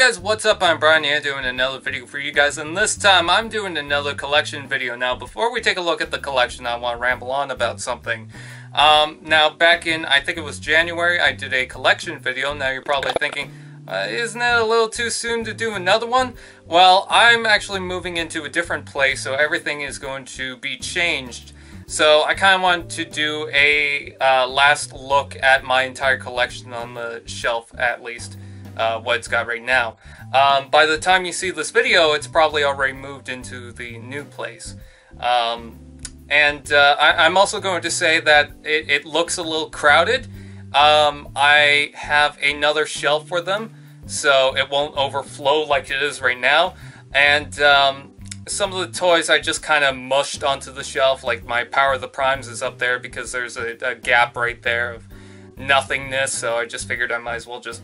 guys, what's up? I'm Brian here doing another video for you guys, and this time I'm doing another collection video. Now, before we take a look at the collection, I want to ramble on about something. Um, now, back in, I think it was January, I did a collection video. Now, you're probably thinking, uh, isn't it a little too soon to do another one? Well, I'm actually moving into a different place, so everything is going to be changed. So I kind of want to do a uh, last look at my entire collection on the shelf, at least uh, what it's got right now. Um, by the time you see this video, it's probably already moved into the new place. Um, and uh, I, am also going to say that it, it looks a little crowded. Um, I have another shelf for them, so it won't overflow like it is right now. And um, some of the toys I just kind of mushed onto the shelf, like my Power of the Primes is up there because there's a, a gap right there of nothingness, so I just figured I might as well just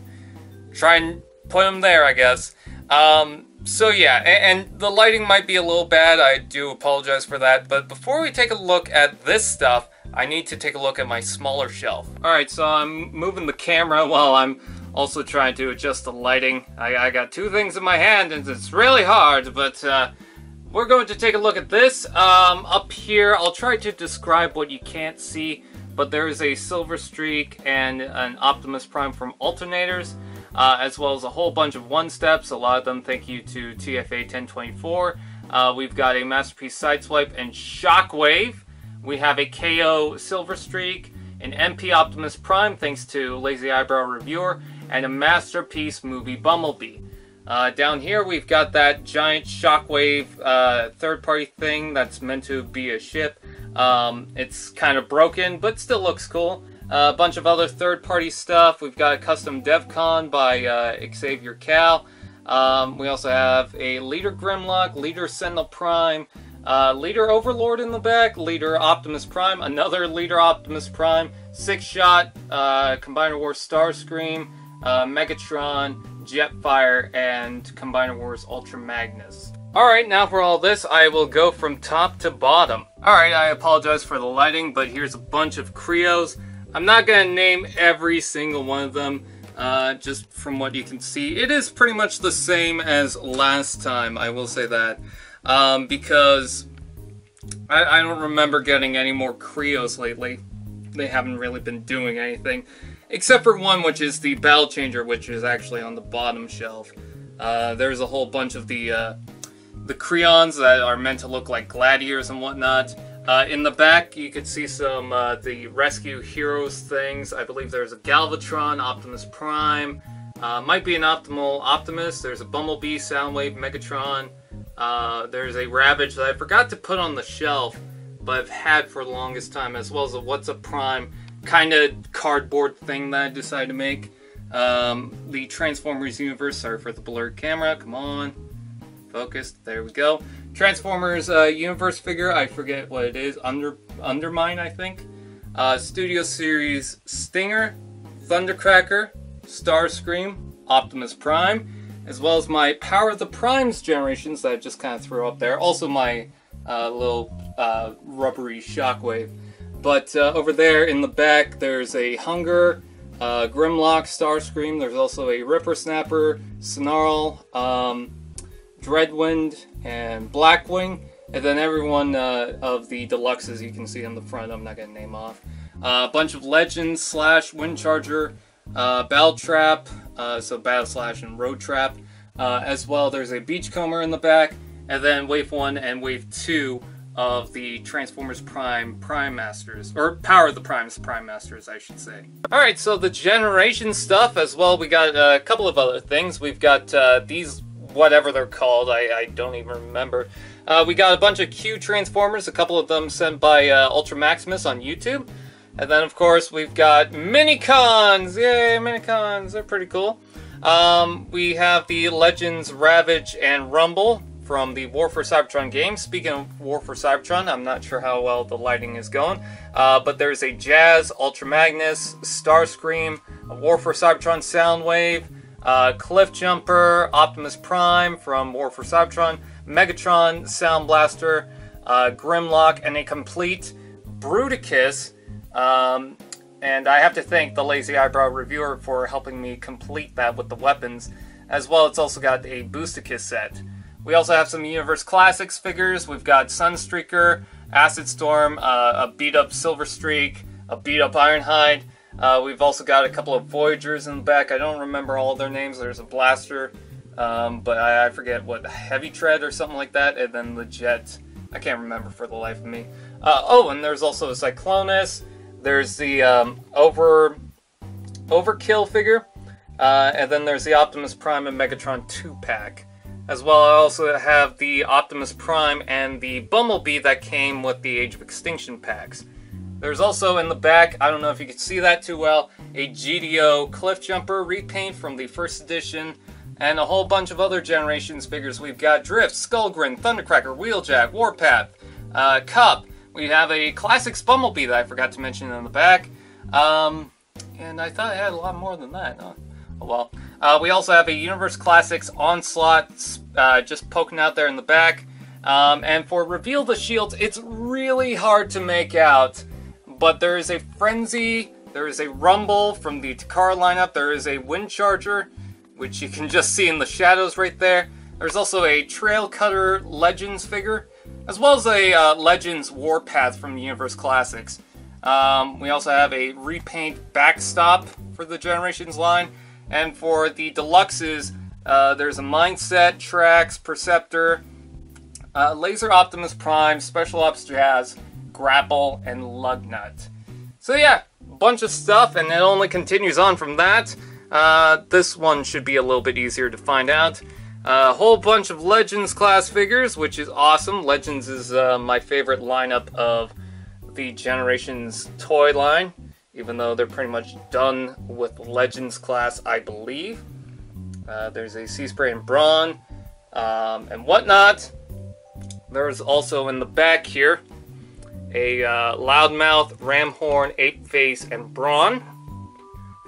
try and put them there, I guess. Um, so yeah, and, and, the lighting might be a little bad. I do apologize for that. But before we take a look at this stuff, I need to take a look at my smaller shelf. Alright, so I'm moving the camera while I'm also trying to adjust the lighting. I, I got two things in my hand and it's really hard, but uh, we're going to take a look at this. Um, up here, I'll try to describe what you can't see, but there is a Silver Streak and an Optimus Prime from Alternators uh, as well as a whole bunch of one-steps. A lot of them thank you to TFA 1024. Uh, we've got a Masterpiece Sideswipe and Shockwave. We have a KO Silver Streak, an MP Optimus Prime thanks to Lazy Eyebrow Reviewer, and a Masterpiece Movie Bumblebee. Uh, down here we've got that giant Shockwave uh, third-party thing that's meant to be a ship. Um, it's kind of broken, but still looks cool a bunch of other third-party stuff. We've got a custom DevCon by uh, Xavier Cal. Um, we also have a Leader Grimlock, Leader Sentinel Prime, uh, Leader Overlord in the back, Leader Optimus Prime, another Leader Optimus Prime, Six Shot, uh, Combiner Wars Starscream, uh, Megatron, Jetfire, and Combiner Wars Ultra Magnus. Alright, now for all this, I will go from top to bottom. Alright, I apologize for the lighting, but here's a bunch of KreOs. I'm not going to name every single one of them, uh, just from what you can see. It is pretty much the same as last time, I will say that, um, because I, I don't remember getting any more KreOs lately. They haven't really been doing anything, except for one, which is the Battle Changer, which is actually on the bottom shelf. Uh, there's a whole bunch of the uh, the Kreons that are meant to look like gladiators and whatnot. Uh, in the back, you can see some uh, the Rescue Heroes things. I believe there's a Galvatron, Optimus Prime, uh, might be an Optimal Optimus. There's a Bumblebee, Soundwave, Megatron. Uh, there's a Ravage that I forgot to put on the shelf, but I've had for the longest time, as well as a What's a Prime kind of cardboard thing that I decided to make. Um, the Transformers universe. Sorry for the blurred camera. Come on, focused. There we go. Transformers uh, Universe figure, I forget what it is, Under Undermine, I think. Uh, Studio Series Stinger, Thundercracker, Starscream, Optimus Prime, as well as my Power of the Primes generations that I just kind of threw up there. Also my uh, little uh, rubbery Shockwave. But uh, over there in the back, there's a Hunger, uh, Grimlock, Starscream. There's also a Ripper Snapper, Snarl, um, Dreadwind, and Blackwing. And then everyone uh, of the deluxes you can see on the front, I'm not to name off. Uh, a bunch of Legends slash Windcharger, uh, Battle Trap, uh, so Battle Slash and Road Trap. Uh, as well, there's a Beachcomber in the back. And then Wave 1 and Wave 2 of the Transformers Prime Prime Masters, or Power of the Primes Prime Masters, I should say. Alright, so the generation stuff as well, we got a couple of other things. We've got uh, these whatever they're called. I, I don't even remember. Uh, we got a bunch of Q Transformers, a couple of them sent by uh, Ultra Maximus on YouTube. And then, of course, we've got Minicons! Yay, Minicons! They're pretty cool. Um, we have the Legends Ravage and Rumble from the War for Cybertron game. Speaking of War for Cybertron, I'm not sure how well the lighting is going, uh, but there's a Jazz, Ultra Magnus, Starscream, a War for Cybertron Soundwave, uh, Cliff Jumper, Optimus Prime from War for Cybertron, Megatron, Sound Blaster, uh, Grimlock, and a complete Bruticus. Um, and I have to thank the Lazy Eyebrow reviewer for helping me complete that with the weapons. as well it's also got a Boosticus set. We also have some Universe Classics figures. We've got Sunstreaker, Acid Storm, uh, a beat up Silver Streak, a beat up Ironhide. Uh, we've also got a couple of Voyagers in the back. I don't remember all their names. There's a Blaster, um, but I, I, forget what Heavy Tread or something like that, and then the Jet. I can't remember for the life of me. Uh, oh, and there's also a Cyclonus. There's the um, Over Overkill figure, uh, and then there's the Optimus Prime and Megatron 2 pack. As well, I also have the Optimus Prime and the Bumblebee that came with the Age of Extinction packs. There's also in the back, I don't know if you can see that too well, a GDO Cliff Jumper repaint from the first edition, and a whole bunch of other Generations figures. We've got Drift, Skullgrin, Thundercracker, Wheeljack, Warpath, uh, Kup. We have a Classics Bumblebee that I forgot to mention in the back. Um, and I thought I had a lot more than that. Oh well. Uh, we also have a Universe Classics Onslaught uh, just poking out there in the back. Um, and for Reveal the Shields, it's really hard to make out. But there is a Frenzy, there is a Rumble from the Takara lineup, there is a Wind Charger, which you can just see in the shadows right there. There's also a Trail Cutter Legends figure, as well as a uh, Legends Warpath from Universe Classics. Um, we also have a repaint backstop for the Generations line. And for the deluxes, uh, there's a Mindset, Tracks, Perceptor, uh, Laser Optimus Prime, Special Ops Jazz, Grapple, and Lugnut. So yeah, bunch of stuff, and it only continues on from that. Uh, this one should be a little bit easier to find out. A whole bunch of Legends class figures, which is awesome. Legends is uh, my favorite lineup of the Generations toy line even though they're pretty much done with Legends class, I believe. Uh, there's a Sea Spray and Brawn um, and whatnot. There's also in the back here a uh, Loudmouth, Ramhorn, Ape Face, and Brawn.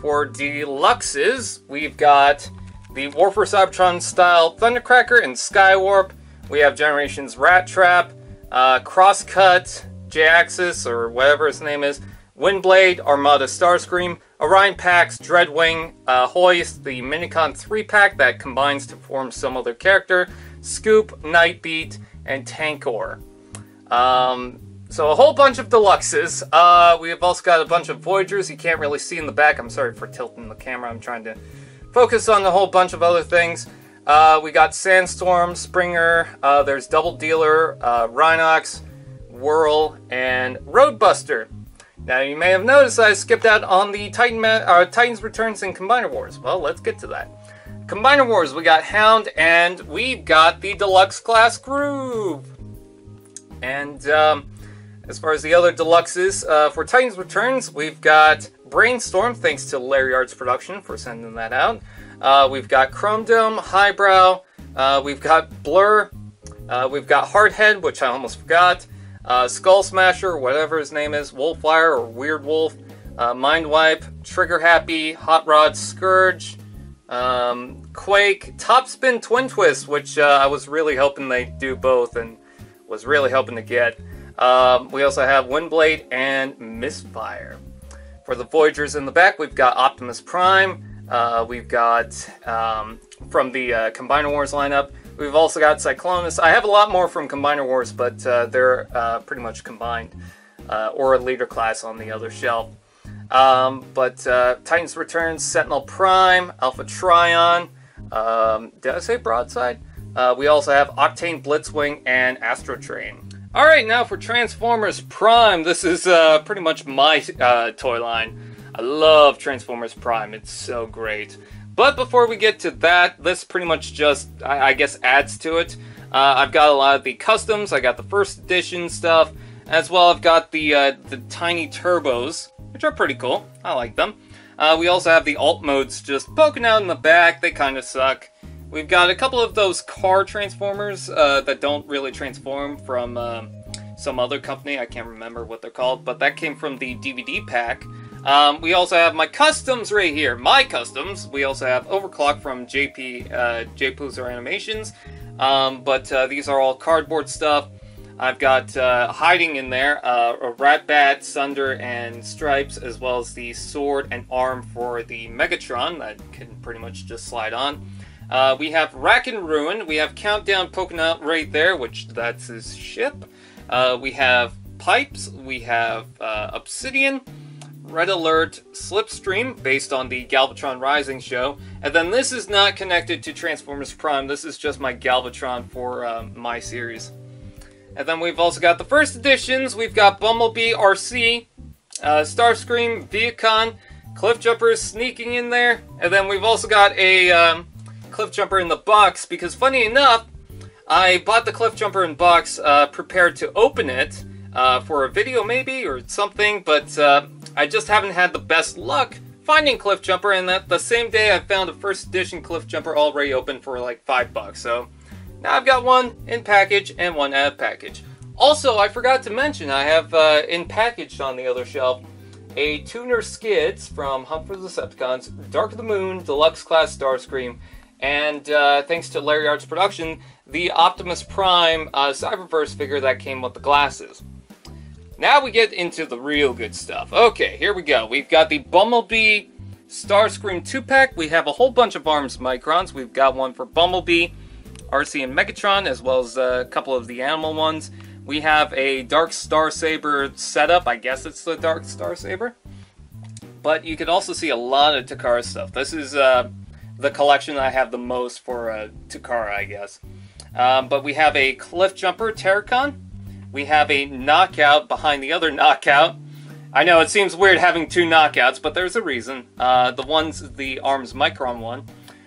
For deluxes, we've got the War for Cybertron style Thundercracker and Skywarp. We have Generations Rat Trap, uh, Crosscut, J-Axis, or whatever his name is, Windblade, Armada Starscream, Orion Pax, Dreadwing, uh, Hoist, the Minicon 3 pack that combines to form some other character, Scoop, Nightbeat, and Tankor. Um, so a whole bunch of deluxes. Uh, we have also got a bunch of Voyagers you can't really see in the back. I'm sorry for tilting the camera. I'm trying to focus on a whole bunch of other things. Uh, we got Sandstorm, Springer, uh, there's Double Dealer, uh, Rhinox, Whirl, and Roadbuster. Now, you may have noticed I skipped out on the Titan uh, Titans Returns and Combiner Wars. Well, let's get to that. Combiner Wars, we got Hound, and we've got the Deluxe Class Groove. And um, as far as the other deluxes, uh, for Titans Returns, we've got Brainstorm, thanks to Larry Arts Production for sending that out. Uh, we've got Chrome Dome, Highbrow, uh, we've got Blur, uh, we've got Hardhead, which I almost forgot uh, Skull Smasher, whatever his name is, Wolfwire or Weird Wolf, uh, Mind Wipe, Trigger Happy, Hot Rod Scourge, um, Quake, Topspin Twin Twist, which I was really hoping they do both and was really hoping to get. Um, we also have Windblade and Misfire. For the Voyagers in the back, we've got Optimus Prime. Uh, we've got um, from the uh, Combiner Wars lineup, We've also got Cyclonus. I have a lot more from Combiner Wars, but uh, they're uh, pretty much combined. Uh, or a leader class on the other shelf. Um, but uh, Titans Returns, Sentinel Prime, Alpha Trion. Um, did I say Broadside? We also have Octane Blitzwing and Astro Train. Alright, now for Transformers Prime. This is uh, pretty much my toy line. I love Transformers Prime, it's so great. But before we get to that, this pretty much just, I, I guess, adds to it. Uh, I've got a lot of the customs, I got the first edition stuff, as well I've got the, uh, the tiny turbos, which are pretty cool. I like them. Uh, we also have the alt modes just poking out in the back, they kind of suck. We've got a couple of those car transformers uh, that don't really transform from um, some other company, I can't remember what they're called, but that came from the DVD pack. Um, we also have my customs right here, my customs. We also have Overclock from JP uh, JPoozer Animations, um, but uh, these are all cardboard stuff. I've got uh, hiding in there uh, a Ratbat, Sunder, and Stripes, as well as the sword and arm for the Megatron that can pretty much just slide on. Uh, we have Rack and Ruin. We have Countdown poking right there, which that's his ship. Uh, we have Pipes. We have uh, Obsidian. Red Alert Slipstream, based on the Galvatron Rising show. And then this is not connected to Transformers Prime. This is just my Galvatron for um, my series. And then we've also got the first editions. We've got Bumblebee RC, uh, Starscream, Vehicon, Cliffjumper sneaking in there. And then we've also got a um, Cliffjumper in the box because funny enough, I bought the Cliffjumper in box uh, prepared to open it uh, for a video maybe or something, but uh, I just haven't had the best luck finding Cliffjumper, and that the same day I found a first edition Cliffjumper already open for like five bucks. So now I've got one in package and one out of package. Also, I forgot to mention I have uh, in package on the other shelf a Tuner Skids from Hunt for the Decepticons, Dark of the Moon, Deluxe Class Starscream, and uh, thanks to Larry Arts Production, the Optimus Prime uh, Cyberverse figure that came with the glasses. Now we get into the real good stuff. Okay, here we go. We've got the Bumblebee Starscream 2-pack. We have a whole bunch of ARMS Microns. We've got one for Bumblebee, RC, and Megatron, as well as a couple of the animal ones. We have a Dark Star Saber setup. I guess it's the Dark Star Saber. But you can also see a lot of Takara stuff. This is uh, the collection I have the most for uh, Takara, I guess. Um, but we have a Cliff Jumper Terrorcon. We have a knockout behind the other knockout. I know it seems weird having two knockouts, but there's a reason. Uh, the one's the ARMS Micron one.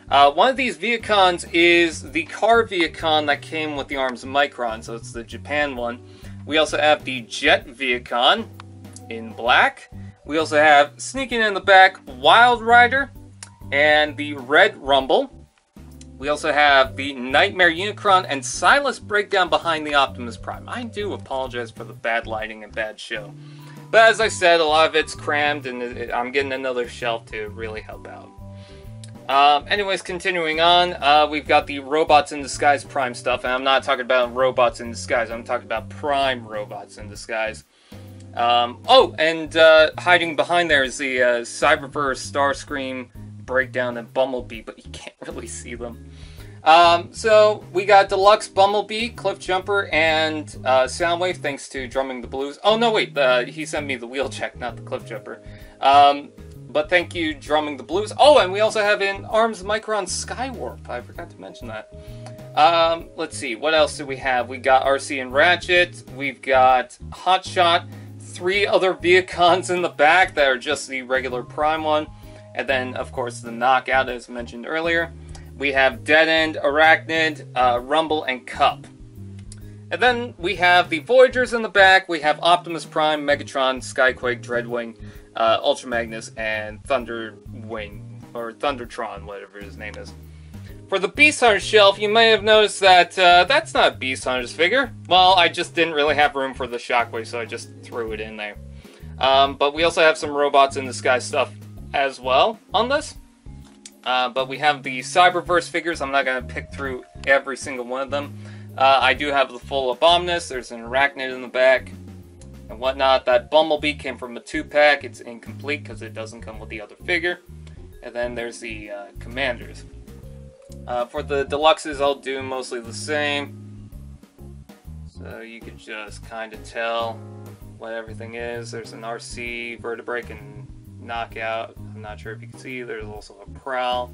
Uh, one of these Vehicons is the car Vehicon that came with the ARMS Micron, so it's the Japan one. We also have the Jet Vehicon in black. We also have, sneaking in the back, Wild Rider and the Red Rumble. We also have the Nightmare Unicron and Silas Breakdown behind the Optimus Prime. I do apologize for the bad lighting and bad show. But as I said, a lot of it's crammed and I'm getting another shelf to really help out. Um, anyways, continuing on, uh, we've got the Robots in Disguise Prime stuff, and I'm not talking about Robots in Disguise, I'm talking about Prime Robots in Disguise. Um, oh, and uh, hiding behind there is the uh, Cyberverse Starscream Breakdown and Bumblebee, but you can't really see them. Um, so we got Deluxe Bumblebee, Cliff Jumper, and uh, Soundwave, thanks to Drumming the Blues. Oh no, wait, uh, he sent me the Wheeljack, not the Cliffjumper. Um, but thank you, Drumming the Blues. Oh, and we also have in Arms Micron Skywarp. I forgot to mention that. Um, let's see, what else do we have? We got RC and Ratchet. We've got Hotshot. Three other Vehicons in the back that are just the regular Prime one. And then, of course, the Knockout, as mentioned earlier. We have Dead End, Airachnid, uh, Rumble, and Cup. And then we have the Voyagers in the back. We have Optimus Prime, Megatron, Skyquake, Dreadwing, uh, Ultra Magnus, and Thunderwing, or Thundertron, whatever his name is. For the Beast Hunter shelf, you may have noticed that uh, that's not Beast Hunter's figure. Well, I just didn't really have room for the Shockwave, so I just threw it in there. Um, but we also have some robots in the sky stuff as well on this. Uh, but we have the Cyberverse figures. I'm not going to pick through every single one of them. Uh, I do have the full Abominus. There's an Airachnid in the back and whatnot. That Bumblebee came from a two-pack. It's incomplete because it doesn't come with the other figure. And then there's the uh, Commanders. Uh, for the Deluxes, I'll do mostly the same. So you can just kind of tell what everything is. There's an RC, Vertebrae, and Knockout. I'm not sure if you can see. There's also a Prowl,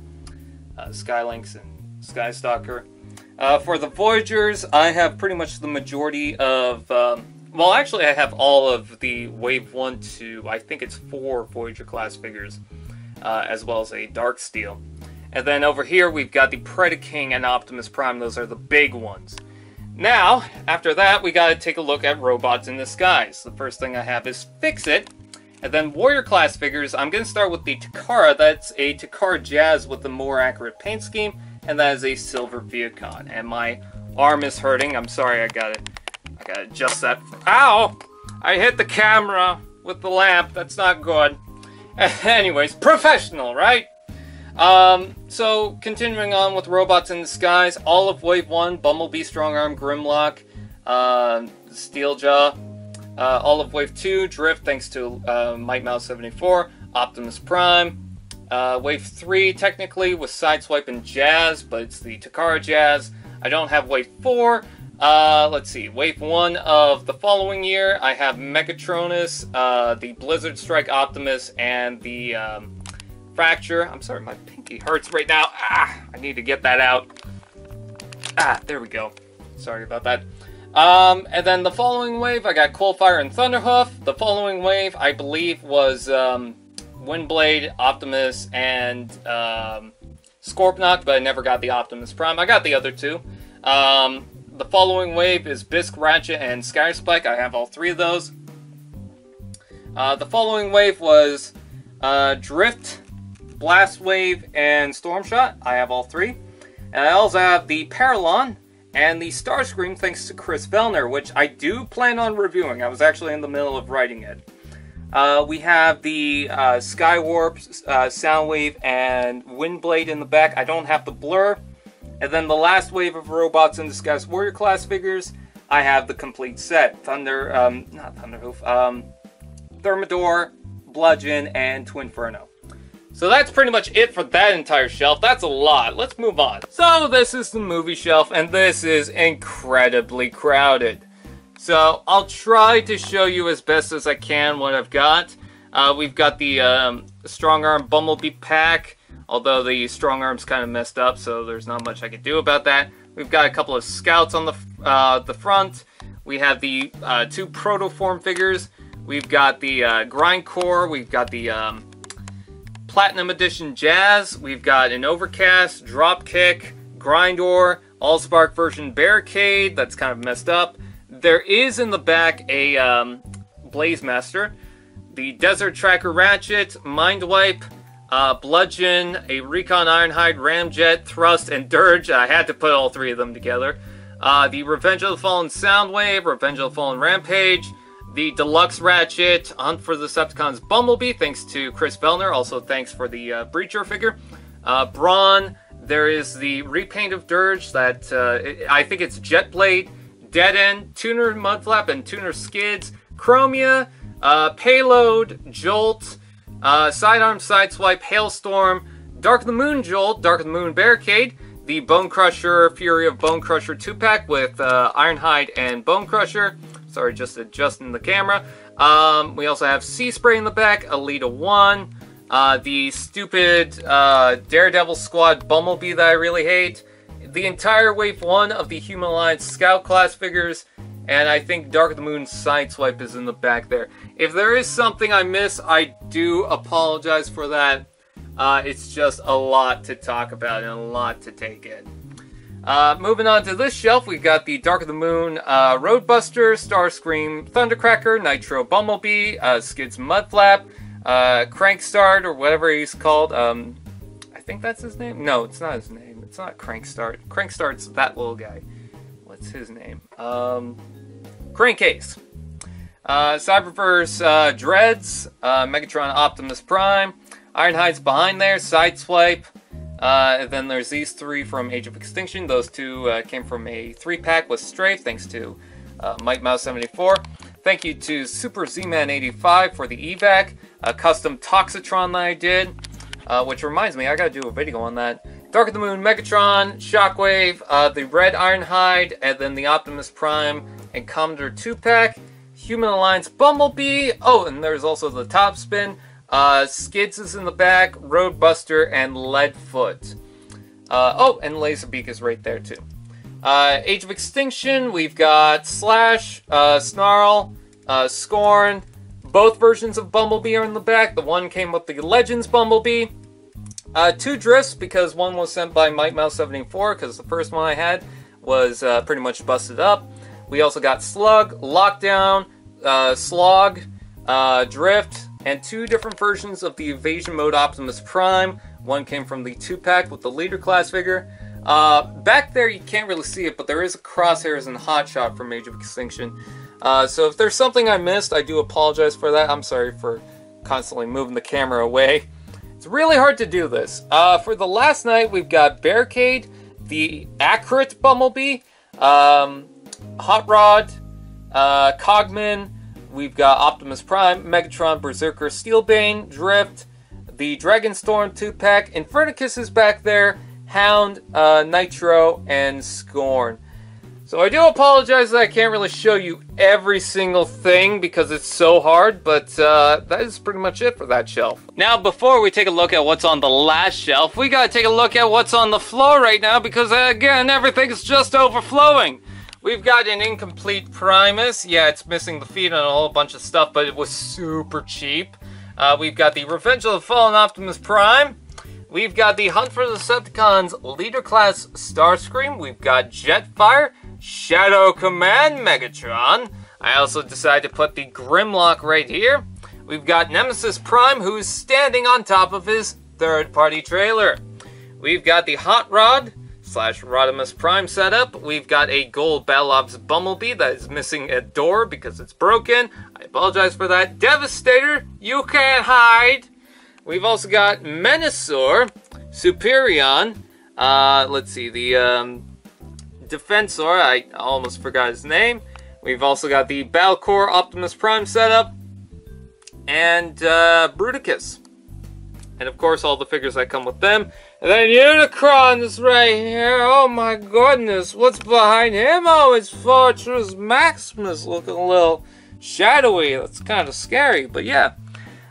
uh, Skylynx, and Skystalker. Uh, for the Voyagers, I have pretty much the majority of. Um, well, actually, I have all of the Wave 1 to, I think it's four Voyager class figures, uh, as well as a Dark Steel. And then over here, we've got the Predaking and Optimus Prime. Those are the big ones. Now, after that, we gotta take a look at Robots in Disguise. The first thing I have is Fix It, and then Warrior class figures, I'm going to start with the Takara. That's a Takara Jazz with a more accurate paint scheme, and that is a silver Vehicon. And my arm is hurting. I'm sorry, I got it. I got to adjust that. Ow! I hit the camera with the lamp. That's not good. Anyways, professional, right? Um, so, continuing on with Robots in Disguise, all of Wave 1, Bumblebee, Strong Arm, Grimlock, uh, Steeljaw, uh, all of Wave 2, Drift, thanks to uh, Might Mouse 74, Optimus Prime, Uh, wave 3 technically was Sideswipe and Jazz, but it's the Takara Jazz. I don't have Wave 4. Uh, let's see, Wave 1 of the following year, I have Megatronus, uh, the Blizzard Strike Optimus, and the um, Fracture. I'm sorry, my pinky hurts right now. Ah, I need to get that out. Ah, there we go. Sorry about that. Um, and then the following wave, I got Coldfire and Thunderhoof. The following wave, I believe, was um, Windblade, Optimus, and um, Scorponok, but I never got the Optimus Prime. I got the other two. Um, the following wave is Bisk, Ratchet, and Sky-Byte. I have all three of those. Uh, the following wave was uh, Drift, Blast Wave, and Storm Shot. I have all three. And I also have the Paralon and the Starscream thanks to Chris Vellner, which I do plan on reviewing. I was actually in the middle of writing it. Uh, we have the uh, Skywarp, uh, Soundwave, and Windblade in the back. I don't have the blur. And then the last wave of robots in Disguise Warrior class figures, I have the complete set. Thunder, um, not Thunderhoof, um, Thermidor, Bludgeon, and Twinferno. So that's pretty much it for that entire shelf. That's a lot. Let's move on. So this is the movie shelf, and this is incredibly crowded. So I'll try to show you as best as I can what I've got. Uh, we've got the um, Strong Arm Bumblebee pack, although the Strong Arm's kind of messed up, so there's not much I can do about that. We've got a couple of Scouts on the, uh, the front. We have the uh, two Protoform figures. We've got the uh, Grindcore. We've got the um, Platinum Edition Jazz. We've got an Overcast, Dropkick, Grindor, Allspark version Barricade. That's kind of messed up. There is in the back a um, the Desert Tracker Ratchet, Mind Wipe, uh, Bludgeon, a Recon Ironhide, Ramjet, Thrust, and Dirge. I had to put all three of them together. Uh, the Revenge of the Fallen Soundwave, Revenge of the Fallen Rampage, the Deluxe Ratchet, Hunt for the Decepticons Bumblebee, thanks to Chris Vellner. Also, thanks for the uh, Breacher figure. Uh, Brawn, there is the repaint of Dirge that uh, I think it's Jetblade. Dead End, Tuner Mudflap, and Tuner Skids, Chromia, uh, Payload, Jolt, uh, Sidearm Sideswipe, Hailstorm, Dark of the Moon Jolt, Dark of the Moon Barricade, the Bone Crusher, Fury of Bone Crusher 2-pack with uh, Ironhide and Bone Crusher. Sorry, just adjusting the camera. Um, we also have Sea Spray in the back, Elita 1, uh, the stupid uh, Daredevil Squad Bumblebee that I really hate, the entire Wave 1 of the Human Alliance Scout class figures, and I think Dark of the Moon Sideswipe is in the back there. If there is something I miss, I do apologize for that. Uh, it's just a lot to talk about and a lot to take in. Uh, moving on to this shelf, we've got the Dark of the Moon uh, Roadbuster, Starscream, Thundercracker, Nitro Bumblebee, uh, Skids Mudflap, uh, Crankstart, or whatever he's called. Um, I think that's his name. No, it's not his name. It's not Crankstart. Crankstart's that little guy. What's his name? Um, Crankcase. Uh, Cyberverse uh, Dreads, uh, Megatron Optimus Prime, Ironhide's behind there, Sideswipe. Uh, then there's these three from Age of Extinction. Those two uh, came from a three pack with Strafe, thanks to uh, Mike Mouse 74. Thank you to Super Z-Man 85 for the evac, a custom Toxitron that I did, uh, which reminds me, I gotta do a video on that. Dark of the Moon, Megatron, Shockwave, uh, the Red Ironhide, and then the Optimus Prime and Commodore 2-pack, Human Alliance Bumblebee, oh, and there's also the Top Spin, uh, Skids is in the back, Roadbuster, and Leadfoot. Uh, oh, and Laserbeak is right there too. Uh, Age of Extinction, we've got Slash, uh, Snarl, uh, Scorn, both versions of Bumblebee are in the back. The one came with the Legends Bumblebee, uh, two drifts because one was sent by Mike Mouse 74 because the first one I had was pretty much busted up. We also got Slug, Lockdown, Slog, Drift, and two different versions of the Evasion Mode Optimus Prime. One came from the 2-pack with the Leader class figure. Uh, back there you can't really see it, but there is a Crosshairs and Hotshot from Age of Extinction. Uh, so if there's something I missed, I do apologize for that. I'm sorry for constantly moving the camera away. It's really hard to do this. Uh, for the last night, we've got Barricade, the Accurate Bumblebee, um, Hot Rod, uh, Cogman, we've got Optimus Prime, Megatron, Berserker, Steelbane, Drift, the Dragon Storm 2-pack, Infernicus is back there, Hound, uh, Nitro, and Scorn. So I do apologize that I can't really show you every single thing because it's so hard, but uh, that is pretty much it for that shelf. Now, before we take a look at what's on the last shelf, we gotta take a look at what's on the floor right now because, uh, again, everything's just overflowing. We've got an incomplete Primus. Yeah, it's missing the feet and a whole bunch of stuff, but it was super cheap. Uh, we've got the Revenge of the Fallen Optimus Prime. We've got the Hunt for the Decepticons Leader Class Starscream. We've got Jetfire, Shadow Command Megatron. I also decided to put the Grimlock right here. We've got Nemesis Prime, who's standing on top of his third-party trailer. We've got the Hot Rod slash Rodimus Prime setup. We've got a gold Battle Bumblebee that is missing a door because it's broken. I apologize for that. Devastator, you can't hide. We've also got Menasor, Superion, uh, let's see, the um, Defensor, I almost forgot his name. We've also got the Balcor Optimus Prime setup, and uh, Bruticus. And of course, all the figures that come with them. And then Unicron's right here. Oh my goodness, what's behind him? Oh, it's Fortress Maximus looking a little shadowy. That's kind of scary, but yeah.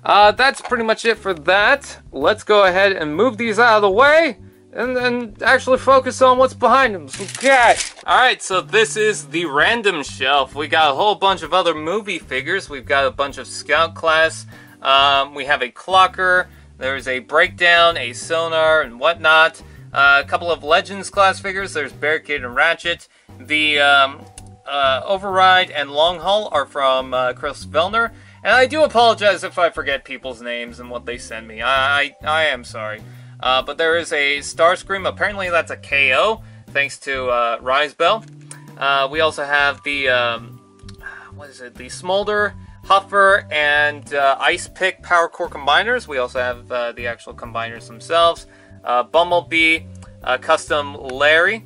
Uh, that's pretty much it for that. Let's go ahead and move these out of the way and then actually focus on what's behind them. Okay. Alright, so this is the random shelf. We got a whole bunch of other movie figures. We've got a bunch of Scout class. Um, we have a Clocker. There's a Breakdown, a Sonar, and whatnot. Uh, a couple of Legends class figures. There's Barricade and Ratchet. The um, uh, Override and Long Haul are from uh, Chris Vellner. And I do apologize if I forget people's names and what they send me. I, I, I am sorry. Uh, but there is a Starscream. Apparently that's a KO, thanks to uh, Risebell. Uh, we also have the, um, what is it, the Smolder, Huffer, and uh, Ice Pick Power Core Combiners. We also have uh, the actual combiners themselves. Uh, Bumblebee, Custom Larry,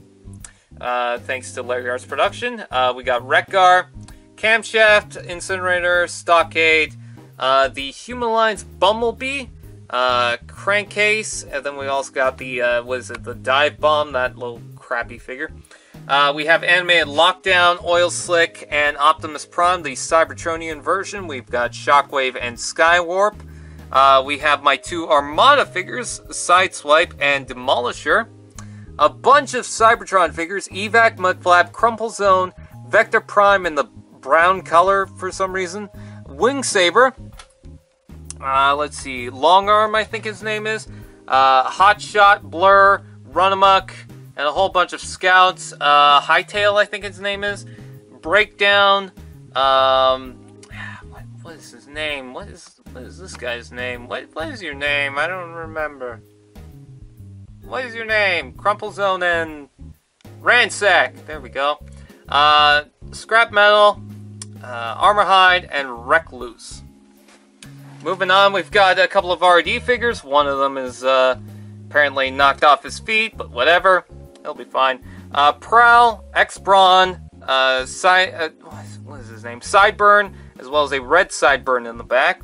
thanks to Larry Arts Production. we got Wreck-Gar, Camshaft, Incinerator, Stockade, the Human Alliance Bumblebee, uh, crankcase, and then we also got the, uh, what is it, the dive bomb, that little crappy figure. Uh, we have animated Lockdown, Oil Slick, and Optimus Prime, the Cybertronian version. We've got Shockwave and Skywarp. Uh, we have my two Armada figures, Sideswipe and Demolisher. A bunch of Cybertron figures, Evac, Mudflap, Crumple Zone, Vector Prime in the brown color for some reason, Wing Saber, uh, let's see, Long Arm, I think his name is. Uh, Hotshot, Blur, Runamuck, and a whole bunch of scouts. Uh, Hightail, I think his name is. Breakdown. Um, what, what is his name? What is what is this guy's name? What what is your name? I don't remember. What is your name? Crumple Zone and Ransack. There we go. Uh, Scrap Metal, uh, Armor Hide, and Recluse. Moving on, we've got a couple of RD figures. One of them is uh, apparently knocked off his feet, but whatever. He'll be fine. Uh, Prowl, X-Brawn, uh, uh, what is his name? Sideburn, as well as a red Sideburn in the back.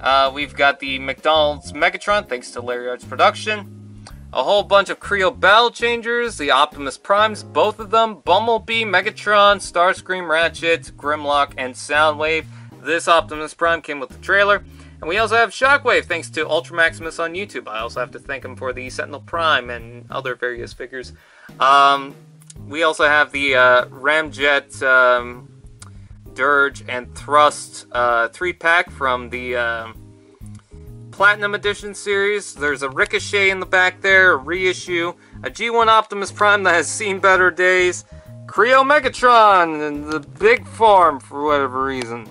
Uh, we've got the McDonald's Megatron, thanks to Larry Arts Production. A whole bunch of KreO Battle Changers, the Optimus Primes, both of them, Bumblebee, Megatron, Starscream, Ratchet, Grimlock, and Soundwave. This Optimus Prime came with the trailer. And we also have Shockwave, thanks to Ultra Maximus on YouTube. I also have to thank him for the Sentinel Prime and other various figures. Um, we also have the uh, Ramjet um, Dirge and Thrust uh, 3-pack from the uh, Platinum Edition series. There's a Ricochet in the back there, a reissue, a G1 Optimus Prime that has seen better days, KreO Megatron in the big form for whatever reason.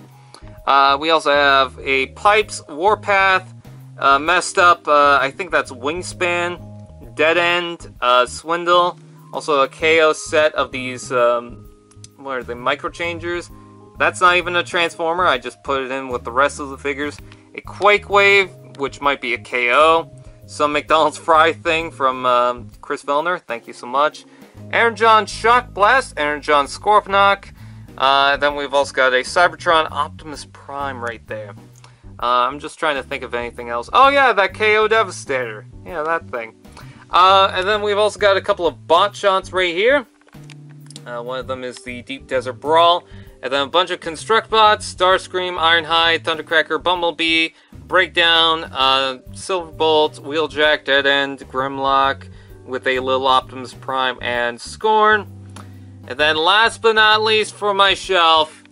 Uh, we also have a Pipes, Warpath, uh, messed up, uh, I think that's Wingspan, Dead End, uh, Swindle, also a KO set of these, um, what are they, Micro Changers. That's not even a Transformer, I just put it in with the rest of the figures. A Quake Wave, which might be a KO. Some McDonald's Fry thing from um, Chris Vellner, thank you so much. Energon Shock Blast, Energon Scorponok, uh, then we've also got a Cybertron Optimus Prime right there. Uh, I'm just trying to think of anything else. Oh yeah, that KO Devastator. Yeah, that thing. Uh, and then we've also got a couple of bot shots right here. Uh, one of them is the Deep Desert Brawl. And then a bunch of Construct bots, Starscream, Ironhide, Thundercracker, Bumblebee, Breakdown, uh, Silverbolt, Wheeljack, Dead End, Grimlock, with a little Optimus Prime and Scorn. And then last but not least for my shelf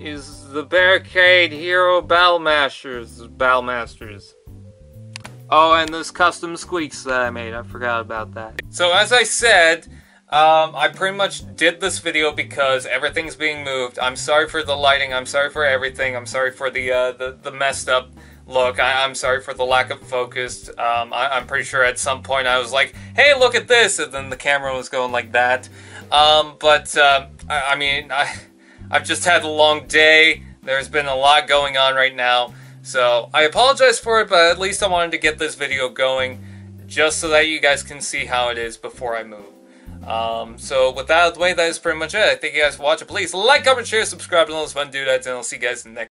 is the Barricade Hero Battlemasters. Battlemasters. Oh, and this custom squeaks that I made. I forgot about that. So as I said, um, I pretty much did this video because everything's being moved. I'm sorry for the lighting. I'm sorry for everything. I'm sorry for the uh, the, the messed up look. I, am sorry for the lack of focus. Um, I, am pretty sure at some point I was like, "Hey, look at this," and then the camera was going like that. Um, but uh, I, I, mean, I I've just had a long day. There's been a lot going on right now, so I apologize for it. But at least I wanted to get this video going, just so that you guys can see how it is before I move. Um, so with that out of the way, that is pretty much it. I thank you guys for watching. Please like, comment, share, subscribe, and all those fun dudettes, and I'll see you guys in the next